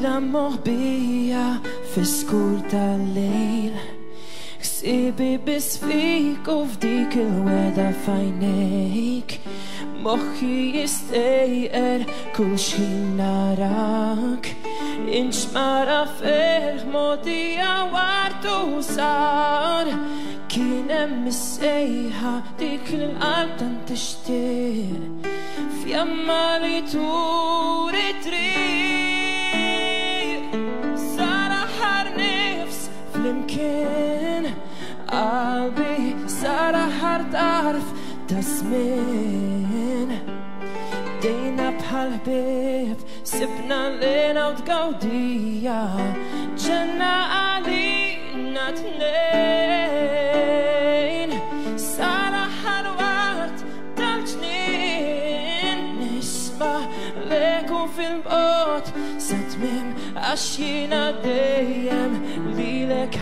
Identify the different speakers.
Speaker 1: l moħbija bija fiskur tal-lejl Sibi bis fik u f'dik il-weda fajnejk Moħħi jistejqer kull xin narak Inxmara ferħ modija wartu sar Kienem missejħa dik l-qalb tan Fjamma li turi trid qalbi sara ħart arf tasmin smin Dejna bħal ħbib sibna lena u tgawdija ġenna għalina tnejn sara wart tal-ġnien nisma leku fil-bot satmim għaxjina dejja